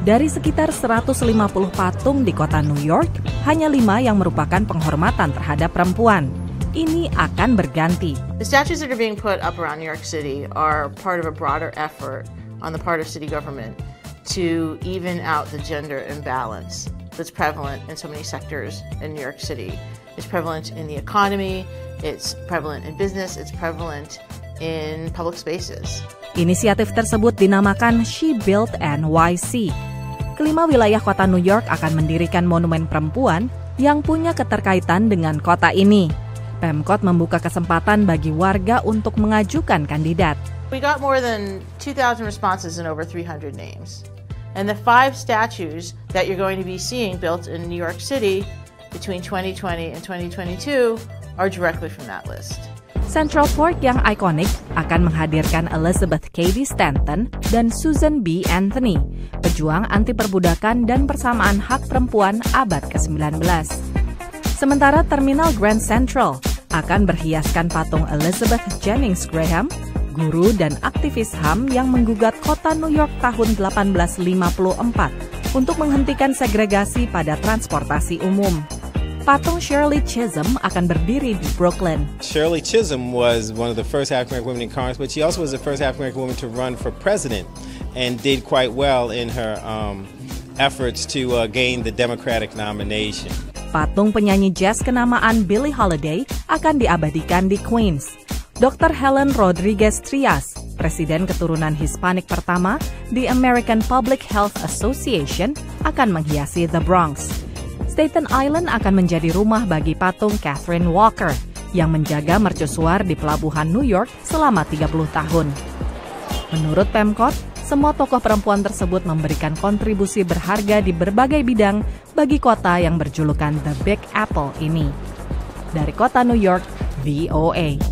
Dari sekitar 150 patung di kota New York, hanya lima yang merupakan penghormatan terhadap perempuan. Ini akan berganti. The statues that are being put up around New York City are part of a broader effort on the part of city government to even out the gender imbalance that's prevalent in so many sectors in New York City. It's prevalent in the economy, it's prevalent in business, it's prevalent in public spaces. Inisiatif tersebut dinamakan She Built NYC. Kelima wilayah kota New York akan mendirikan monumen perempuan yang punya keterkaitan dengan kota ini. Pemkot membuka kesempatan bagi warga untuk mengajukan kandidat. We got more than 2,000 responses and over 300 names. And the five statues that you're going to be seeing built in New York City between 2020 and 2022 are directly from that list. Central Park yang ikonik akan menghadirkan Elizabeth Cady Stanton dan Susan B. Anthony, pejuang anti perbudakan dan persamaan hak perempuan abad ke-19. Sementara Terminal Grand Central akan berhiaskan patung Elizabeth Jennings Graham, guru dan aktivis HAM yang menggugat kota New York tahun 1854 untuk menghentikan segregasi pada transportasi umum. Patung Shirley Chisholm akan berdiri di Brooklyn. Shirley Chisholm was one of the first African American women in Congress, but she also was the first African American woman to run for president and did quite well in her um, efforts to uh, gain the Democratic nomination. Patung penyanyi jazz kenamaan Billie Holiday akan diabadikan di Queens. Dr. Helen Rodriguez Trias, presiden keturunan Hispanik pertama di American Public Health Association, akan menghiasi The Bronx. Staten Island akan menjadi rumah bagi patung Catherine Walker yang menjaga mercusuar di pelabuhan New York selama 30 tahun. Menurut Pemkot, semua tokoh perempuan tersebut memberikan kontribusi berharga di berbagai bidang bagi kota yang berjulukan The Big Apple ini. Dari kota New York, VOA.